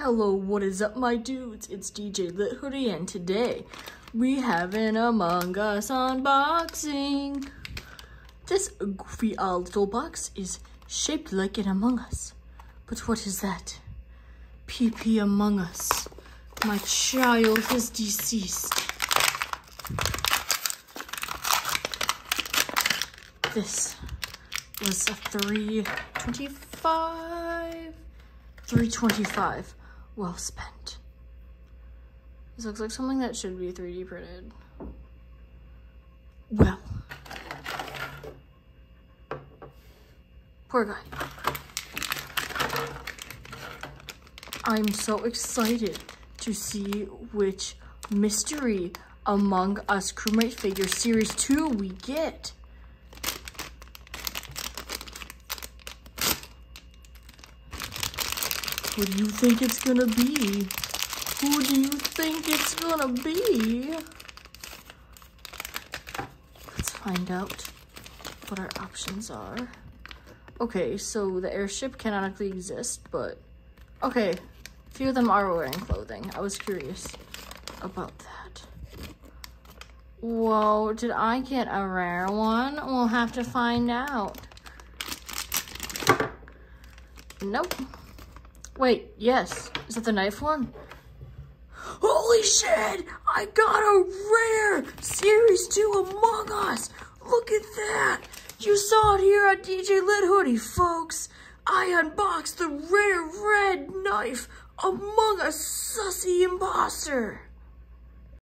Hello, what is up, my dudes? It's DJ Lit Hoodie, and today we have an Among Us unboxing. This goofy uh, little box is shaped like an Among Us. But what is that? PP Among Us. My child is deceased. This was a 325 325 well spent. This looks like something that should be 3D printed. Well. Poor guy. I'm so excited to see which mystery Among Us crewmate figure series 2 we get. What do you think it's gonna be? Who do you think it's gonna be? Let's find out what our options are. Okay, so the airship canonically exists, but okay, a few of them are wearing clothing. I was curious about that. Whoa, did I get a rare one? We'll have to find out. Nope. Wait, yes. Is that the knife one? Holy shit! I got a rare Series 2 Among Us! Look at that! You saw it here on DJ Lit Hoodie, folks! I unboxed the rare red knife Among Us Sussy Imposter!